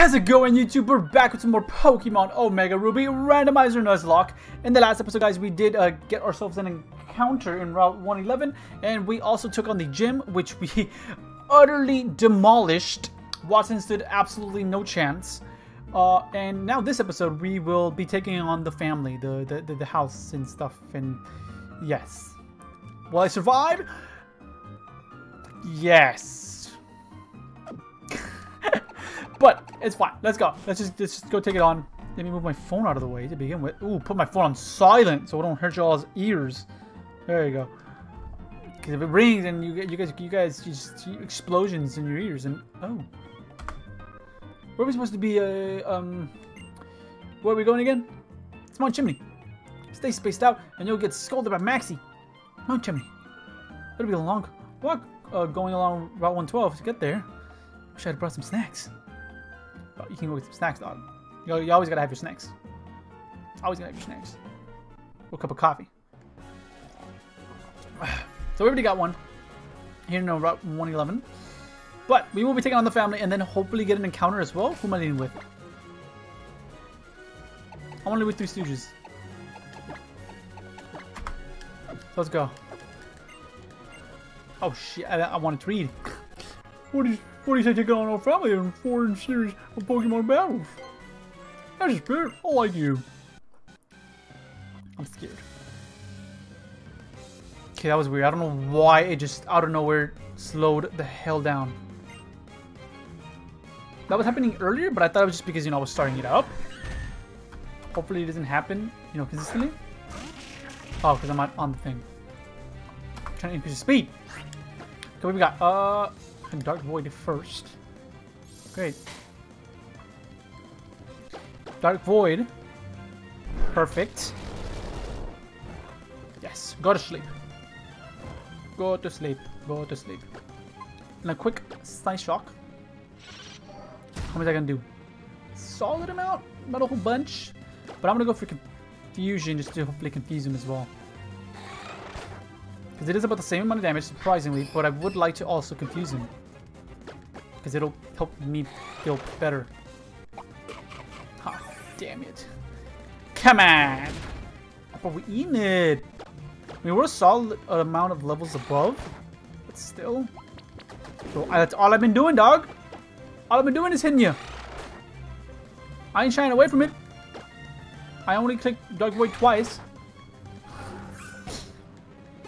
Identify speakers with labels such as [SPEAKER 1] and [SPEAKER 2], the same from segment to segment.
[SPEAKER 1] How's it going YouTube? We're back with some more Pokemon Omega Ruby Randomizer Nuzlocke. In the last episode guys, we did uh, get ourselves an encounter in Route 111 and we also took on the gym which we utterly demolished. Wattson stood absolutely no chance. Uh, and now this episode we will be taking on the family, the, the, the, the house and stuff and yes. Will I survive? Yes. But it's fine. Let's go. Let's just let's just go take it on. Let me move my phone out of the way to begin with. Ooh, put my phone on silent so it don't hurt y'all's ears. There you go. Because if it rings and you get you guys you guys just explosions in your ears and oh, where are we supposed to be? Uh, um, where are we going again? It's Mount Chimney. Stay spaced out and you'll get scolded by Maxie. Mount Chimney. It'll be a long walk uh, going along Route 112 to get there. Wish I had brought some snacks. You can go get some snacks, dog. You, you always gotta have your snacks. Always gotta have your snacks. A cup of coffee. So we already got one. Here in Route 111. But we will be taking on the family and then hopefully get an encounter as well. Who am I leading with? I want to lead with Three Stooges. Let's go. Oh shit, I, I wanted to read. What is what do you say take on our family in a foreign series of Pokemon battles? That's a spirit. I like you. I'm scared. Okay, that was weird. I don't know why it just out of nowhere slowed the hell down. That was happening earlier, but I thought it was just because, you know, I was starting it up. Hopefully it doesn't happen, you know, consistently. Oh, because I'm not on the thing. I'm trying to increase the speed. Okay, what we got? Uh, and Dark Void first. Great. Dark Void. Perfect. Yes, go to sleep. Go to sleep. Go to sleep. And a quick Psyshock. How much I gonna do? Solid amount? Not a whole bunch. But I'm gonna go for Confusion just to hopefully confuse him as well. Because it is about the same amount of damage, surprisingly, but I would like to also confuse him. Because it'll help me feel better. Oh, damn it. Come on! But we eating it! I mean, we're a solid amount of levels above. But still. So, that's all I've been doing, dog. All I've been doing is hitting you. I ain't shying away from it. I only clicked Dark Void twice.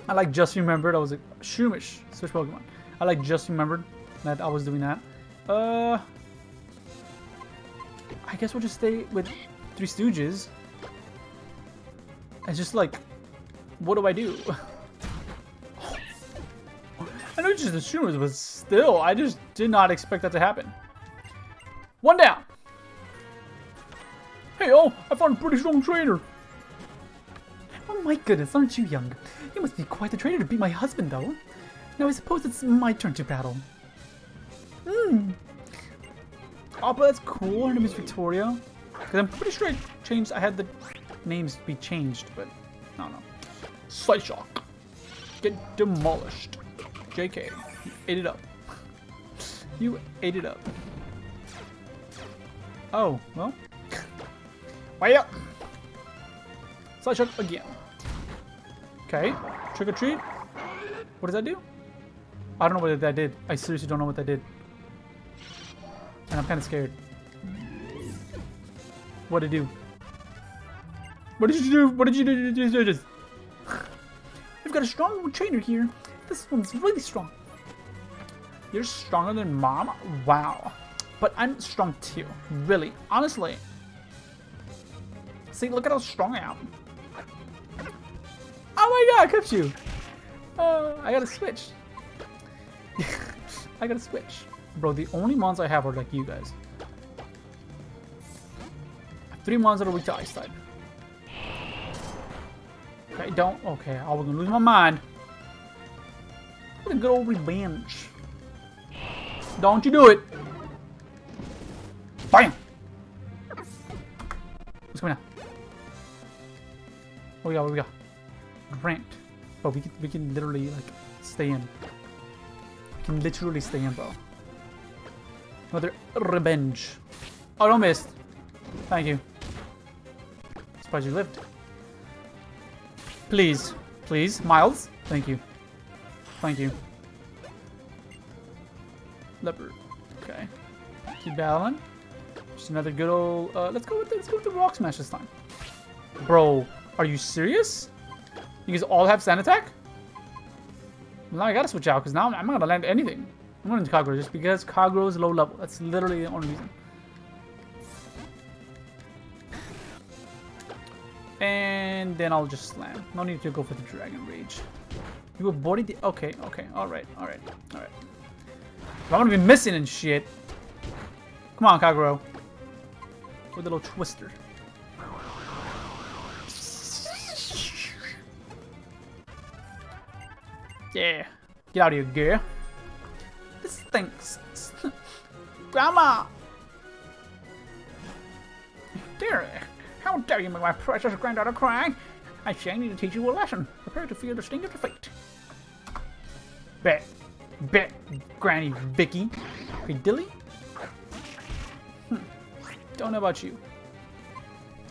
[SPEAKER 1] I like just remembered I was a Shroomish switch Pokemon. I like just remembered that I was doing that. Uh, I guess we'll just stay with Three Stooges. It's just like, what do I do? I know just the Shroomish, but still, I just did not expect that to happen. One down. Hey, oh, I found a pretty strong trainer. Oh my goodness, aren't you young? You must be quite the trainer to beat my husband, though. Now I suppose it's my turn to battle. Hmm. Oh, but that's cool. Her name is Victoria. Because I'm pretty sure I changed, I had the names be changed, but I don't know. Psyshock. Get demolished. JK. You ate it up. you ate it up. Oh, well. Way up. Psyshock again. Okay. Trick or treat. What does that do? I don't know what that did. I seriously don't know what that did. And I'm kind of scared. What did you do? What did you do? What did you do? You? We've got a strong trainer here. This one's really strong. You're stronger than mom? Wow. But I'm strong too. Really. Honestly. See, look at how strong I am. Oh my god, Cupshoe! Uh, I gotta switch. I gotta switch. Bro, the only mons I have are like you guys. Three mons that are weak to ice type. Okay, don't. Okay, I was gonna lose my mind. What a good old revenge. Don't you do it. Bam! What's coming out? What we got? What we got? Ranked. But we can, we can literally like stay in. We can literally stay in, bro. Another revenge. Oh, don't miss. Thank you. Surprised you lived. Please. Please. Miles. Thank you. Thank you. Leopard. Okay. Keep battling. Just another good old. Uh, let's go with the, let's go with the rock smash this time. Bro, are you serious? You guys all have sand attack? Now I gotta switch out because now I'm not gonna land anything. I'm going to Kagura just because Kagura is low level. That's literally the only reason. And then I'll just slam. No need to go for the Dragon Rage. You were body the okay, okay, alright, alright, alright. I'm gonna be missing and shit. Come on, Kagura. With a little twister. Yeah. Get out of here, girl. This stinks. Grandma! Dear, how dare you make my precious granddaughter cry? I I need to teach you a lesson. Prepare to feel the sting of defeat. Bet. Bet, Granny Vicky. Okay, Dilly? Hmm. Don't know about you.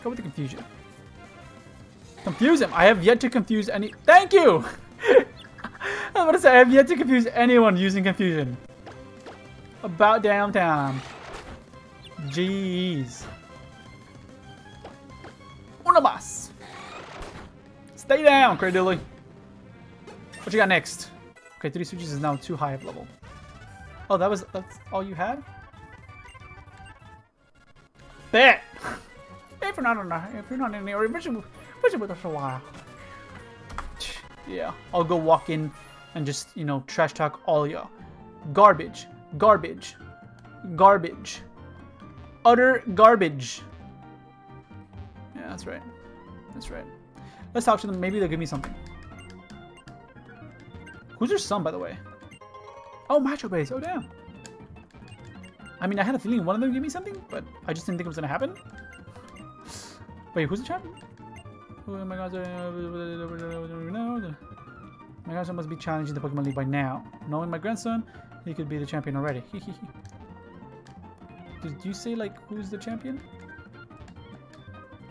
[SPEAKER 1] Go with the confusion. Confuse him. I have yet to confuse any- Thank you! I'm gonna say I have yet to confuse anyone using confusion. About damn time. Jeez. Una más. Stay down, Cradily. What you got next? Okay, three switches is now too high of level. Oh, that was that's all you had? Bet! If you're not in the, if you're not in the area, visit, with us a while. Yeah, I'll go walk in and just, you know, trash talk all y'all. Garbage. Garbage. Garbage. Utter garbage. Yeah, that's right. That's right. Let's talk to them. Maybe they'll give me something. Who's your son, by the way? Oh, Macho Brace. Oh, damn. I mean, I had a feeling one of them give me something, but I just didn't think it was going to happen. Wait, who's the champion? Oh my god. My grandson must be challenging the Pokemon League by now. Knowing my grandson, he could be the champion already. Did you say, like, who's the champion?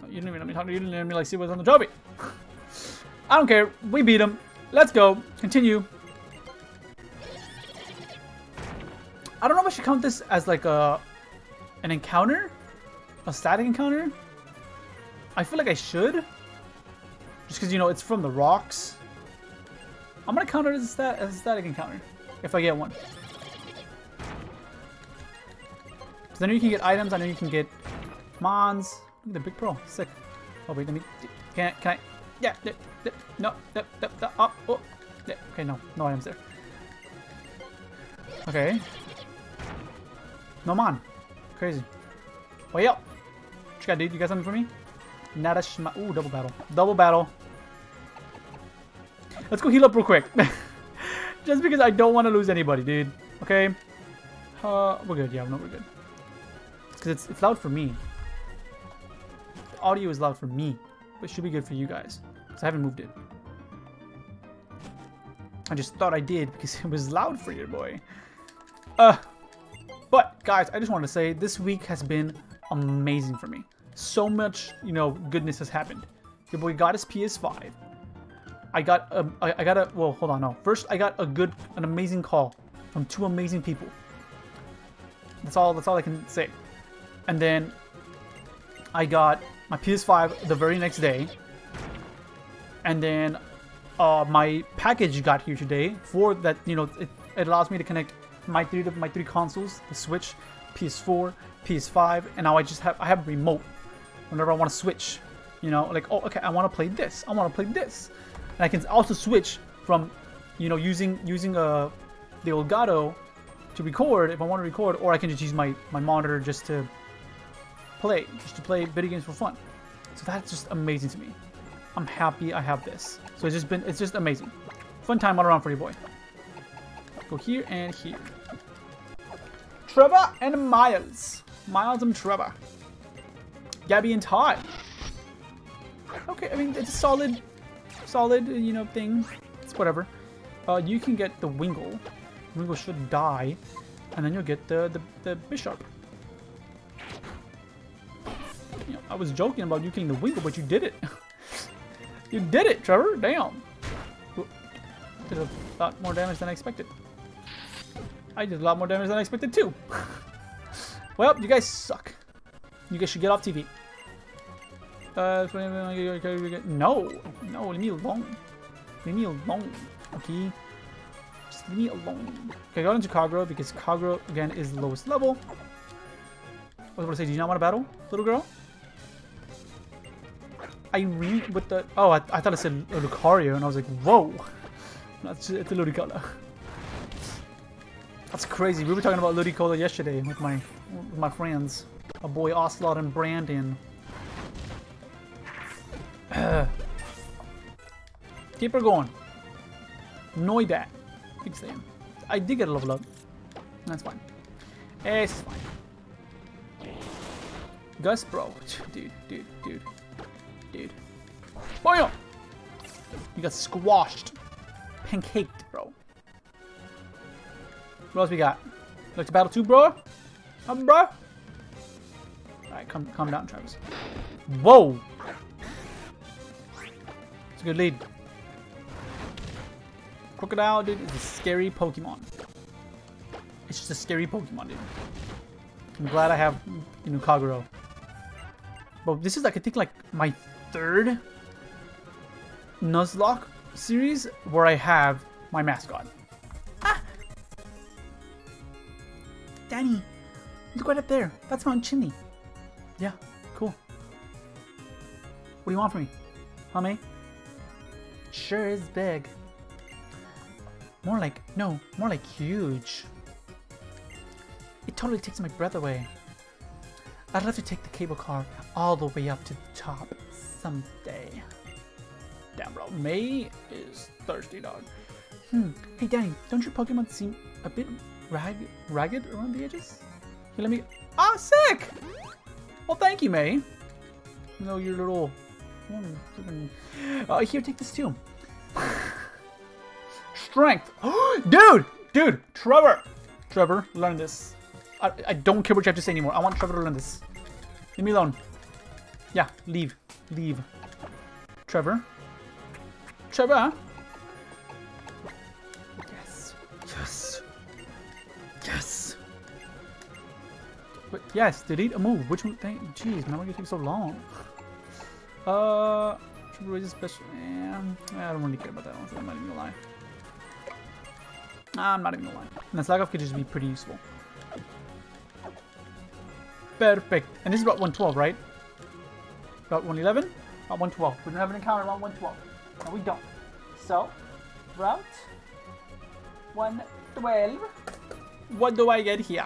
[SPEAKER 1] You didn't even let me talk you. didn't let me, like, see what's on the trophy. I don't care. We beat him. Let's go. Continue. I don't know if I should count this as, like, a an encounter? A static encounter? I feel like I should. Just because, you know, it's from the rocks. I'm going to count it as a, stat as a static encounter. If I get one. Because I know you can get items. I know you can get mons. Look at the big pearl. Sick. Oh, wait. Let me... Can I... Can I yeah. yeah, yeah no. Yeah, yeah, yeah, oh, oh. Yeah, okay, no. No items there. Okay. No mon. Crazy. Way up. What you got, dude? You got something for me? Narashima. Ooh, double battle. Double battle. Let's go heal up real quick. Just because I don't want to lose anybody, dude. Okay? Uh, we're good. Yeah, no, we're good. Because it's, it's loud for me. The audio is loud for me. But it should be good for you guys. Because I haven't moved it. I just thought I did because it was loud for your boy. Uh, but, guys, I just wanted to say this week has been amazing for me so much, you know, goodness has happened. Your boy got his PS5. I got a, I got a, well, hold on, no. First, I got a good, an amazing call from two amazing people. That's all, that's all I can say. And then I got my PS5 the very next day. And then uh, my package got here today for that, you know, it, it allows me to connect my three my three consoles, the Switch, PS4, PS5, and now I just have I have remote whenever I want to switch. You know, like, oh, okay, I want to play this. I want to play this. And I can also switch from, you know, using using uh, the Elgato to record if I want to record, or I can just use my, my monitor just to play, just to play video games for fun. So that's just amazing to me. I'm happy I have this. So it's just been, it's just amazing. Fun time all around for you, boy. Go here and here. Trevor and Miles. Miles and Trevor. Gabby and Todd. Okay, I mean, it's a solid, solid, you know, thing. It's whatever. Uh, you can get the Wingull. Wingull should die. And then you'll get the, the, the Bishop. I was joking about you killing the Wingull, but you did it. you did it, Trevor. Damn. Did a lot more damage than I expected. I did a lot more damage than I expected too. well, you guys suck. You guys should get off TV. Uh, no, no, leave me alone. Leave me alone, okay? Just leave me alone. Okay, I got into Kagura because Kagura, again, is the lowest level. I was going to say, do you not want to battle, little girl? Irene with the... Oh, I, I thought it said Lucario, and I was like, whoa. That's it's a Ludicolo. That's crazy. We were talking about Ludicolo yesterday with my with my friends. My boy Ocelot and Brandon. Keep her going. That. Big Saiyan. I did get a level up. That's fine. It's fine. Gus, bro. Dude, dude, dude. Dude. Boyo! You got squashed. Pancaked, bro. What else we got? Like to battle too, bro? Um, bro? Alright, calm, calm down, Travis. Whoa! It's a good lead. Krookodile, dude, is a scary Pokemon. It's just a scary Pokemon, dude. I'm glad I have, you know, Kagero. But this is like, I think, like, my third Nuzlocke series where I have my mascot. Ah! Danny, look right up there. That's Mount Chimney. Yeah, cool. What do you want from me? Huh, May? Sure is big. More like, no, more like huge. It totally takes my breath away. I'd love to take the cable car all the way up to the top someday. Damn, bro. May is thirsty, dog. Hmm. Hey, Danny, don't your Pokemon seem a bit rag ragged around the edges? Here, let me... Ah, sick! Well, thank you, May. You know, your little... Uh, here, take this too. Strength. dude! Dude! Trevor! Trevor, learn this. I, I don't care what you have to say anymore. I want Trevor to learn this. Leave me alone. Yeah, leave. Leave. Trevor. Trevor. Yes. Yes. Yes. But yes, delete a move. Which one? Thank, jeez, man, why you take so long? Uh, Trevor is special. Yeah, I don't really care about that one. So I'm not even gonna lie. I'm not even gonna lie. And Slack Off could just be pretty useful. Perfect. And this is about 112, right? About 111? About 112. We don't have an encounter about 112. No, we don't. So, route 112. What do I get here?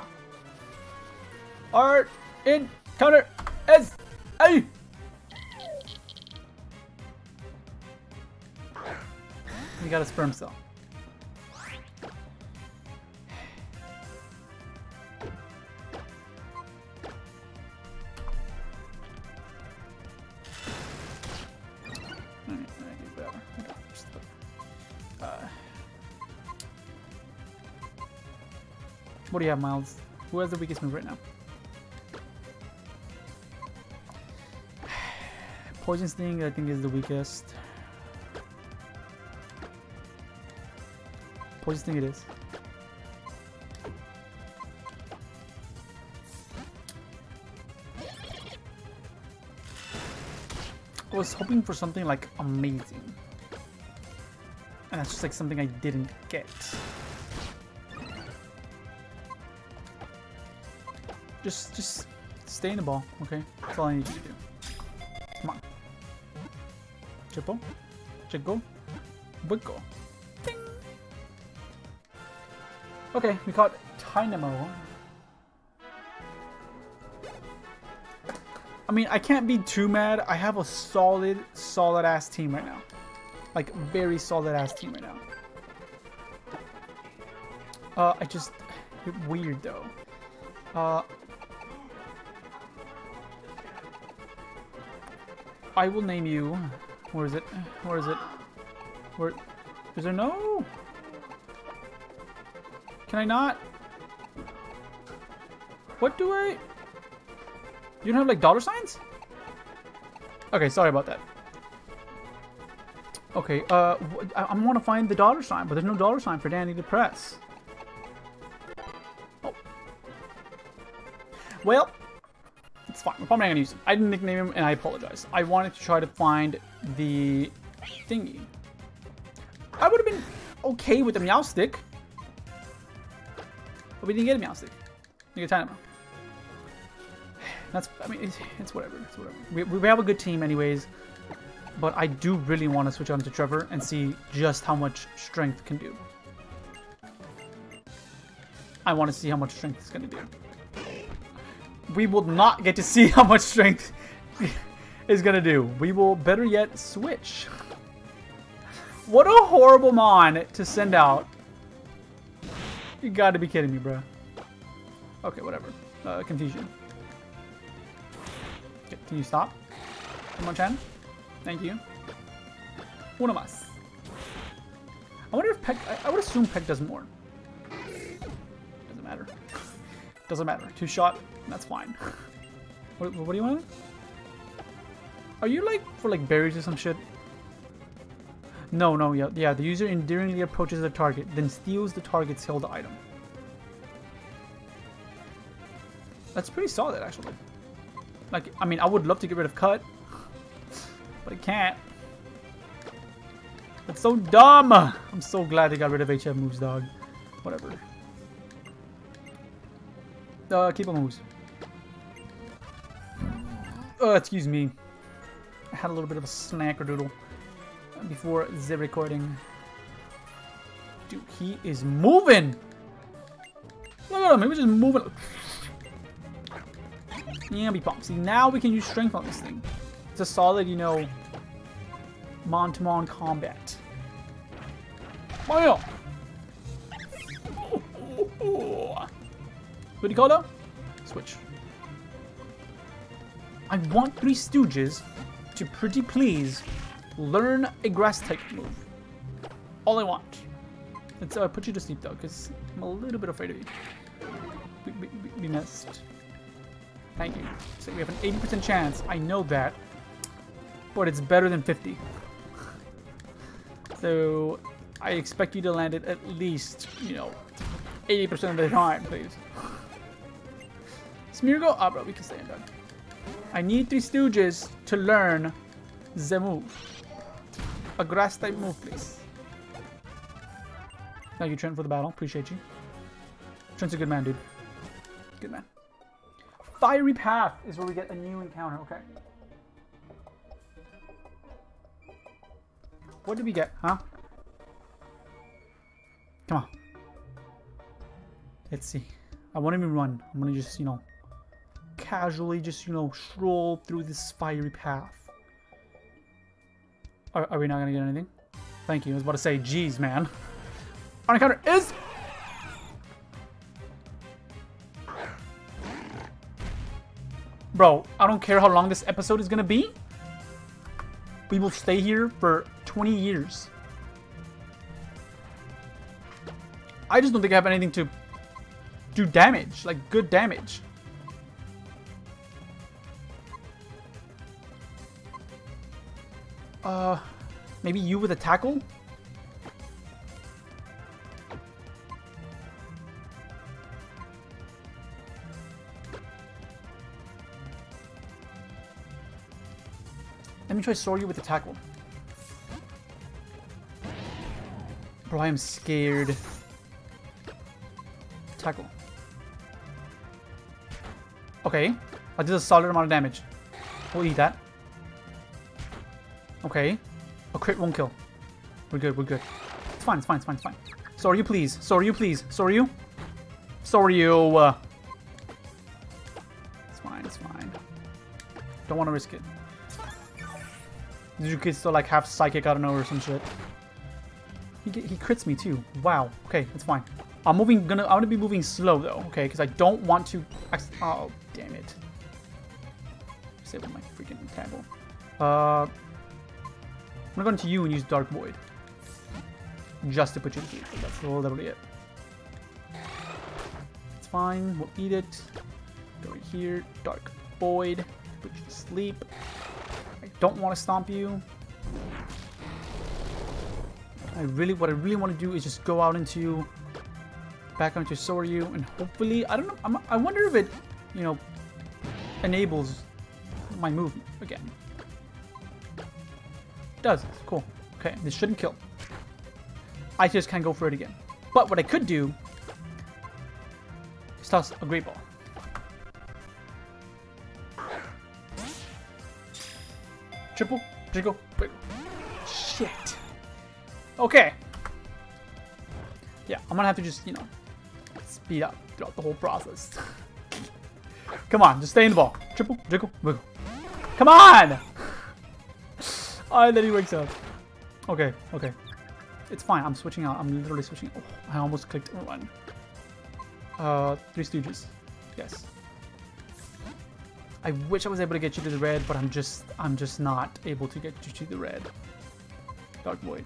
[SPEAKER 1] Our encounter is A. We got a sperm cell. What do you have, Miles? Who has the weakest move right now? Poison Sting, I think, is the weakest. Poison Sting it is. I was hoping for something like amazing. And that's just like something I didn't get. Just, just stay in the ball, okay? That's all I need you to do. Come on. Chippo. Chico. Wiggle. Ding. Okay, we caught Tynamo. I mean, I can't be too mad. I have a solid, solid ass team right now. Like, very solid ass team right now. Uh, I just... Weird, though. Uh, I will name you. Where is it? Where is it? Where? Is there no? Can I not? What do I? You don't have like dollar signs? Okay, sorry about that. Okay, uh, I, I want to find the dollar sign, but there's no dollar sign for Danny to press. Oh. Well, fine. We're probably not gonna use him. I didn't nickname him, and I apologize. I wanted to try to find the thingy. I would have been okay with the Meowstic. But we didn't get a Meowstic. We get Tynamo. That's, I mean, it's, it's whatever. It's whatever. We, we have a good team anyways. But I do really want to switch on to Trevor and see just how much strength can do. I want to see how much strength is going to do. We will not get to see how much strength is going to do. We will, better yet, switch. What a horrible mon to send out. You gotta be kidding me, bro. Okay, whatever. Uh, confusion. Okay, can you stop? Come on, Chan. Thank you. One of us. I wonder if Peck... I, I would assume Peck does more. Doesn't matter. Doesn't matter. Two shot, that's fine. What, what do you want? Are you like for like berries or some shit? No, no, yeah, yeah. The user endearingly approaches the target, then steals the target's held item. That's pretty solid, actually. Like, I mean, I would love to get rid of cut, but I can't. That's so dumb! I'm so glad they got rid of HF moves, dog. Whatever. Uh, keep on moves. Uh, excuse me. I had a little bit of a snack or doodle before the recording. Dude, he is moving! Look at him, he was just moving. Yeah, be pumped. See, now we can use strength on this thing. It's a solid, you know, mon-to-mon -mon combat. Fire! What do you call that? Switch. I want Three Stooges to pretty please Learn a grass type move. All I want. Let's uh, put you to sleep though, because I'm a little bit afraid of you. We, we, we missed. Thank you. So we have an 80% chance. I know that. But it's better than 50. So I expect you to land it at least, you know, 80% of the time, please. Smeargle? Ah, oh, bro, we can stay in bed. I need Three Stooges to learn the move. A grass type move, please. Thank you, Trent, for the battle. Appreciate you. Trent's a good man, dude. Good man. Fiery Path is where we get a new encounter. Okay. What did we get, huh? Come on. Let's see. I won't even run. I'm gonna just, you know, casually just, you know, stroll through this fiery path. Are, are we not gonna get anything? Thank you. I was about to say, geez, man. Our encounter is... Bro, I don't care how long this episode is gonna be. We will stay here for 20 years. I just don't think I have anything to do damage, like good damage. Uh, maybe you with a tackle? Let me try Soryu with a tackle. Bro, I am scared. Tackle. Okay. I did a solid amount of damage. We'll eat that. Okay. A crit won't kill. We're good, we're good. It's fine, it's fine, it's fine, it's fine. Sorry you please. Sorry you please. Sorry you. Sorry you. Uh... It's fine, it's fine. Don't want to risk it. Did you kids still like have psychic, I don't know, or some shit? He, he crits me too. Wow. Okay, it's fine. I'm moving, gonna, I'm gonna be moving slow though, okay? Because I don't want to, oh, damn it. Save my freaking table. Uh, I'm gonna go into you and use Dark Void. Just to put you to sleep, that's literally it. It's fine, we'll eat it. Go here, Dark Void, put you to sleep. I don't want to stomp you. I really, what I really want to do is just go out into, back onto Soryu, and hopefully, I don't know, I'm, I wonder if it, you know, enables my movement again. Does, cool. Okay, this shouldn't kill. I just can't go for it again. But what I could do is toss a great ball. Triple, jiggle, wiggle. Shit. Okay. Yeah, I'm gonna have to just, you know, speed up throughout the whole process. Come on, just stay in the ball. Triple, jiggle, wiggle. Come on! Oh, then he wakes up. Okay, okay. It's fine, I'm switching out. I'm literally switching. Oh, I almost clicked one. Uh, Three Stooges. Yes. I wish I was able to get you to the red, but I'm just, I'm just not able to get you to the red. Dark Void.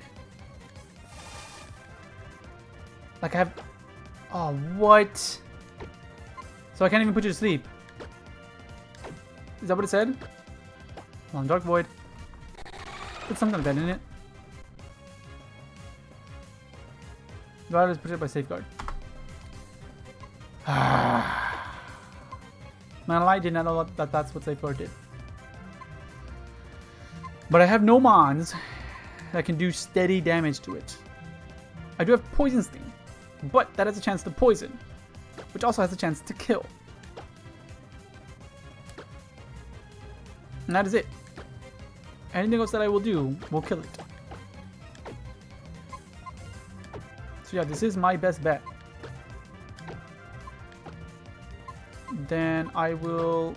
[SPEAKER 1] Like I have, oh, what? So I can't even put you to sleep. Is that what it said? On, Dark Void. Put something like that in it. God is protected by Safeguard. Man, I did not know that that's what Safeguard did. But I have no Mons that can do steady damage to it. I do have Poison Sting, but that has a chance to poison, which also has a chance to kill. And that is it. Anything else that I will do will kill it. So yeah, this is my best bet. Then I will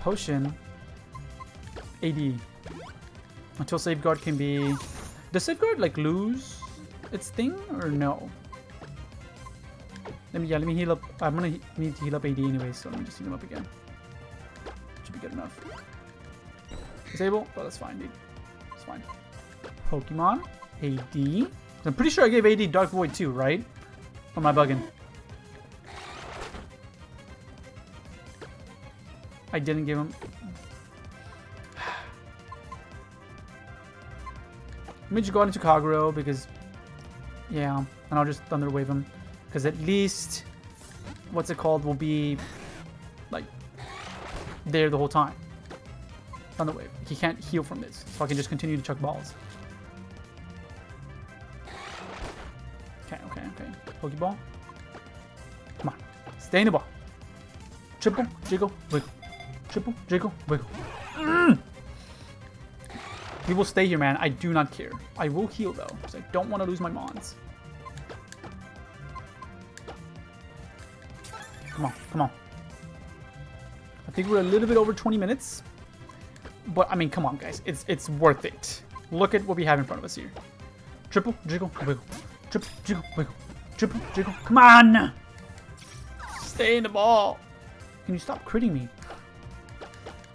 [SPEAKER 1] potion AD until safeguard can be. Does safeguard like lose its thing or no? Let me yeah, let me heal up. I'm gonna need to heal up AD anyway, so let me just heal him up again. Should be good enough. Disable? Well, that's fine, dude. It's fine. Pokemon AD. I'm pretty sure I gave AD Dark Void too, right? Or am I bugging? I didn't give him... Let me just go into Kagero because... Yeah, and I'll just Thunder Wave him. Because at least... What's it called? Will be... Like... There the whole time. Thunder Wave. He can't heal from this. So I can just continue to chuck balls. Okay, okay, okay. Pokeball. Come on. Stay in the ball. Triple, jiggle, wiggle. Triple, jiggle, wiggle. Mm! We will stay here, man. I do not care. I will heal, though, because I don't want to lose my Mons. Come on, come on. I think we're a little bit over 20 minutes. But, I mean, come on, guys. It's it's worth it. Look at what we have in front of us here. Triple, jiggle, wiggle. Triple, jiggle, wiggle. Triple, jiggle. Come on! Stay in the ball. Can you stop critting me?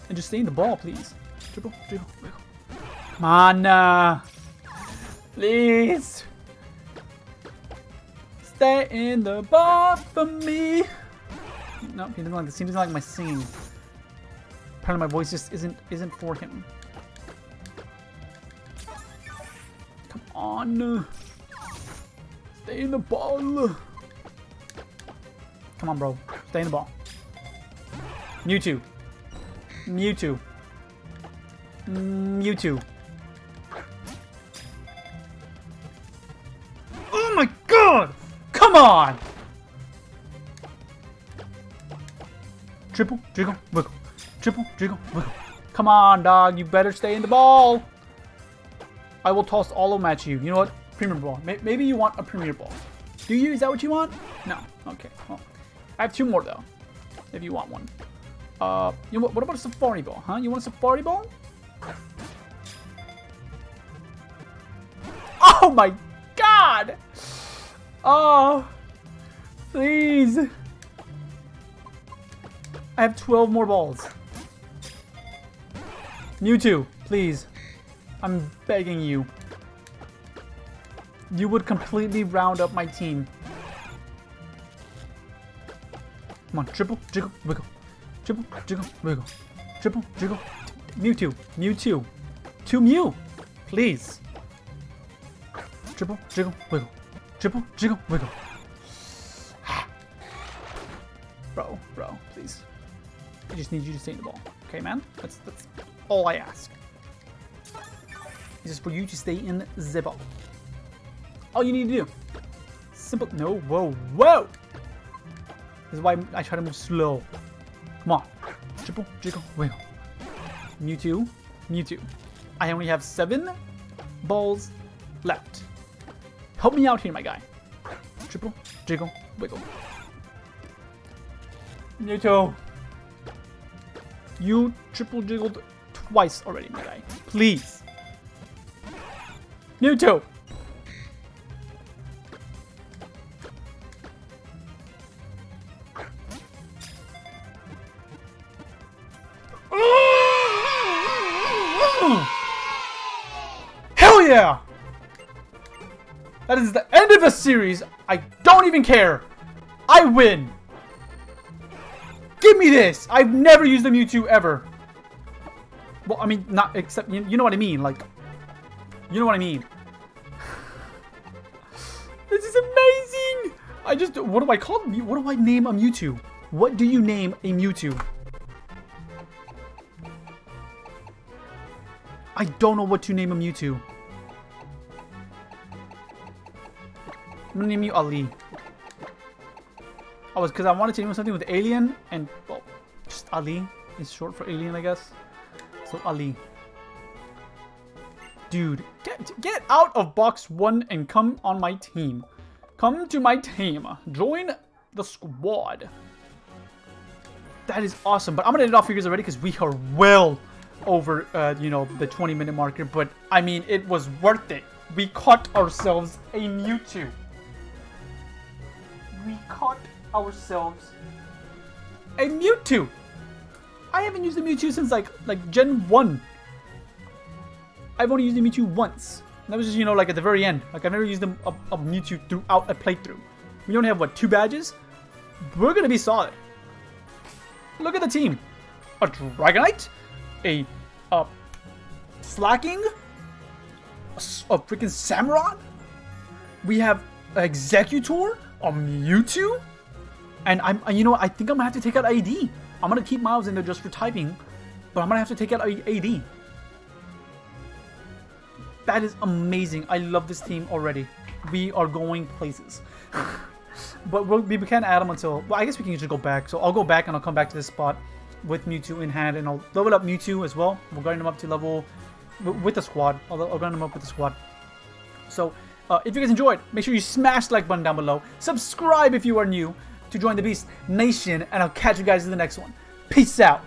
[SPEAKER 1] And just stay in the ball, please. Triple, jiggle, wiggle. Come on! Uh, please! Stay in the ball for me! No, he doesn't like this. He doesn't like my singing. Apparently my voice just isn't isn't for him. Come on! Stay in the ball. Come on, bro. Stay in the ball. Mewtwo. Mewtwo. Mewtwo. Oh my god! Come on! Triple, jiggle, wiggle. Triple, jiggle, wiggle. Come on, dog. You better stay in the ball. I will toss all of them at you. You know what? Premier Ball. Maybe you want a Premier Ball. Do you? Is that what you want? No. Okay. Well, I have two more though. If you want one. Uh, you know, what about a Safari Ball? Huh? You want a Safari Ball? Oh my God! Oh, please. I have 12 more balls. Mewtwo, please. I'm begging you you would completely round up my team. Come on, triple, jiggle, wiggle. Triple, jiggle, wiggle. Triple, jiggle. Mewtwo, Mewtwo, to Mew, please. Triple, jiggle, wiggle. Triple, jiggle, wiggle. bro, bro, please. I just need you to stay in the ball. Okay, man? That's that's all I ask. It's just for you to stay in the ball. All you need to do. Simple. No, whoa, whoa! This is why I try to move slow. Come on. Triple, jiggle, wiggle. Mewtwo, Mewtwo. I only have seven balls left. Help me out here, my guy. Triple, jiggle, wiggle. Mewtwo. You triple jiggled twice already, my guy. Please. Mewtwo. Hell yeah! That is the end of the series. I don't even care. I win. Give me this. I've never used the Mewtwo ever. Well, I mean, not except, you, you know what I mean. Like, you know what I mean. this is amazing. I just, what do I call? What do I name a Mewtwo? What do you name a Mewtwo? I don't know what to name a Mewtwo. I'm gonna name you Ali. I was because I wanted to name something with alien and, well, just Ali is short for alien, I guess. So Ali. Dude, get, get out of box one and come on my team. Come to my team. Join the squad. That is awesome. But I'm going to end it off figures already because we are well over, uh, you know, the 20 minute marker. But, I mean, it was worth it. We caught ourselves a Mewtwo. We caught ourselves a Mewtwo. I haven't used the Mewtwo since like like Gen 1. I've only used the Mewtwo once. That was just, you know, like at the very end. Like I've never used a, a, a Mewtwo throughout a playthrough. We only have, what, two badges? We're to be solid. Look at the team. A Dragonite, a, a Slaking, a, a freaking Samurott. We have an Exeggutor, a Mewtwo, and I'm, you know, I think I'm gonna have to take out AD. I'm gonna keep Miles in there just for typing, but I'm gonna have to take out AD. That is amazing. I love this team already. We are going places. but we'll, we can't add them until... Well, I guess we can just go back. So I'll go back and I'll come back to this spot with Mewtwo in hand. And I'll level up Mewtwo as well. We'll grind him up to level... With the squad. I'll, I'll grind him up with the squad. So, uh, if you guys enjoyed, make sure you smash the like button down below. Subscribe if you are new to join the Beast Nation. And I'll catch you guys in the next one. Peace out.